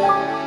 Bye.